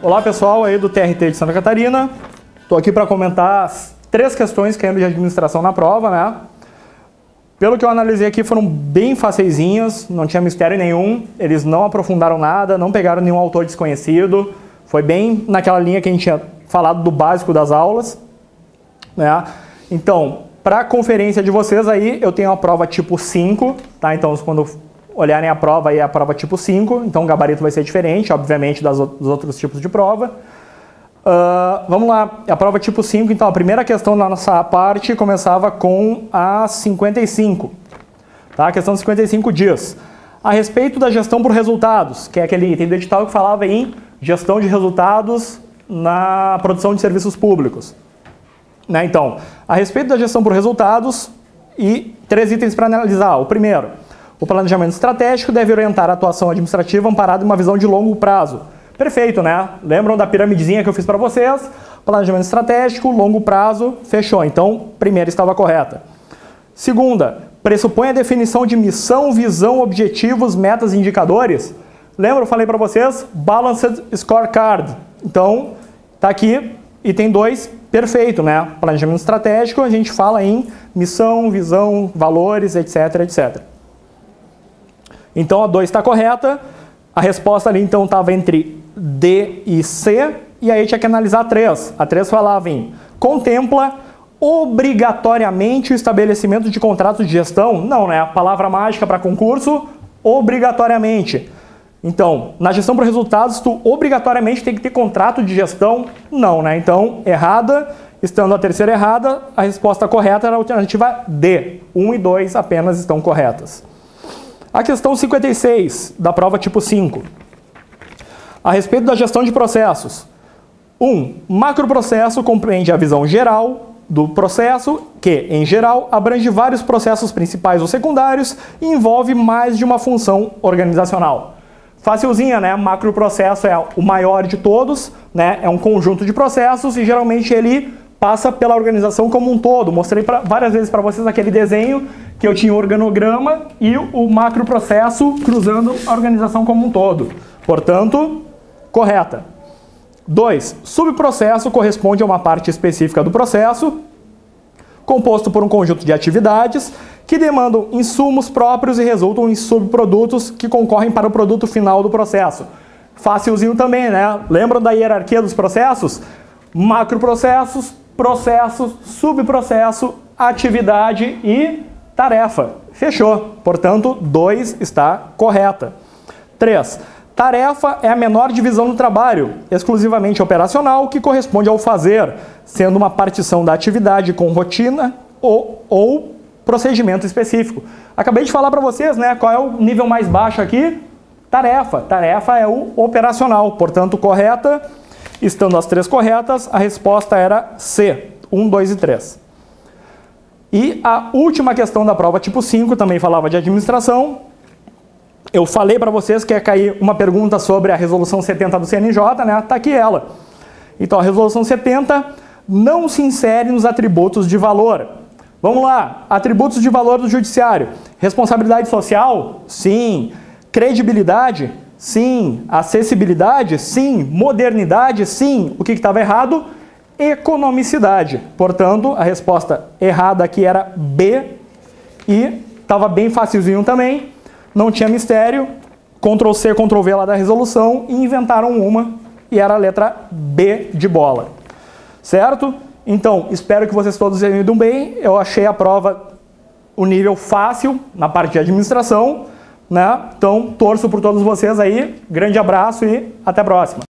Olá pessoal aí do TRT de Santa Catarina. Estou aqui para comentar as três questões que ainda de administração na prova, né? Pelo que eu analisei aqui, foram bem faceizinhos, não tinha mistério nenhum, eles não aprofundaram nada, não pegaram nenhum autor desconhecido, foi bem naquela linha que a gente tinha falado do básico das aulas, né? Então, para a conferência de vocês aí, eu tenho a prova tipo 5, tá? Então, quando olharem a prova aí, é a prova tipo 5, então o gabarito vai ser diferente, obviamente, das, dos outros tipos de prova. Uh, vamos lá, a prova tipo 5, então a primeira questão da nossa parte começava com a 55. Tá? A questão de 55 dias. A respeito da gestão por resultados, que é aquele item do edital que falava em gestão de resultados na produção de serviços públicos. Né? Então, a respeito da gestão por resultados, e três itens para analisar. O primeiro, o planejamento estratégico deve orientar a atuação administrativa amparada em uma visão de longo prazo Perfeito, né? Lembram da piramidezinha que eu fiz para vocês? Planejamento estratégico, longo prazo, fechou. Então, primeira estava correta. Segunda, pressupõe a definição de missão, visão, objetivos, metas e indicadores. Lembra, eu falei para vocês? Balanced Scorecard. Então, tá aqui, item 2, perfeito, né? Planejamento estratégico, a gente fala em missão, visão, valores, etc, etc. Então, a 2 está correta. A resposta ali, então, estava entre D e C, e aí tinha que analisar a 3. A 3 falava em contempla obrigatoriamente o estabelecimento de contratos de gestão? Não, né? A palavra mágica para concurso, obrigatoriamente. Então, na gestão por resultados, tu obrigatoriamente tem que ter contrato de gestão? Não, né? Então, errada. Estando a terceira errada, a resposta correta era a alternativa D. 1 e 2 apenas estão corretas. A questão 56, da prova tipo 5. A respeito da gestão de processos. 1. Um, macroprocesso compreende a visão geral do processo, que, em geral, abrange vários processos principais ou secundários e envolve mais de uma função organizacional. Facilzinha, né? Macroprocesso é o maior de todos, né? É um conjunto de processos e geralmente ele passa pela organização como um todo. Mostrei pra, várias vezes para vocês aquele desenho que eu tinha o organograma e o macroprocesso cruzando a organização como um todo. Portanto, correta. 2. Subprocesso corresponde a uma parte específica do processo, composto por um conjunto de atividades que demandam insumos próprios e resultam em subprodutos que concorrem para o produto final do processo. Facilzinho também, né? Lembram da hierarquia dos processos? Macroprocessos, processos, subprocesso, atividade e tarefa. Fechou. Portanto, 2 está correta. 3. Tarefa é a menor divisão do trabalho, exclusivamente operacional, que corresponde ao fazer, sendo uma partição da atividade com rotina ou, ou procedimento específico. Acabei de falar para vocês, né? Qual é o nível mais baixo aqui? Tarefa. Tarefa é o operacional, portanto, correta. Estando as três corretas, a resposta era C, 1, 2 e 3. E a última questão da prova tipo 5 também falava de administração, eu falei para vocês que ia cair uma pergunta sobre a resolução 70 do CNJ, né? Tá aqui ela. Então, a resolução 70 não se insere nos atributos de valor. Vamos lá, atributos de valor do judiciário. Responsabilidade social? Sim. Credibilidade? Sim. Acessibilidade? Sim. Modernidade? Sim. O que estava errado? Economicidade. Portanto, a resposta errada aqui era B e estava bem facilzinho também não tinha mistério, Ctrl C, Ctrl V lá da resolução e inventaram uma e era a letra B de bola. Certo? Então, espero que vocês todos tenham ido bem. Eu achei a prova o nível fácil na parte de administração, né? Então, torço por todos vocês aí. Grande abraço e até a próxima.